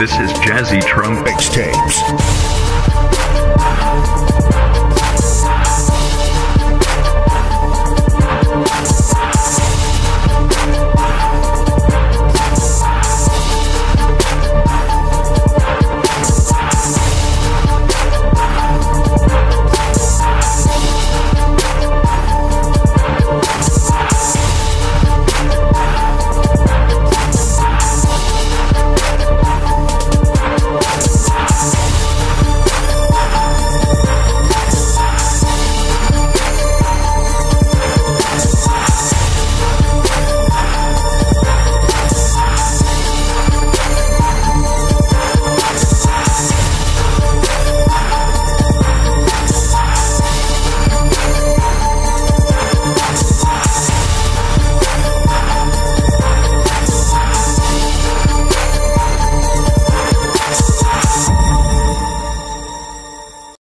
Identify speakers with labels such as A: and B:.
A: This is Jazzy Trump
B: Mixtapes.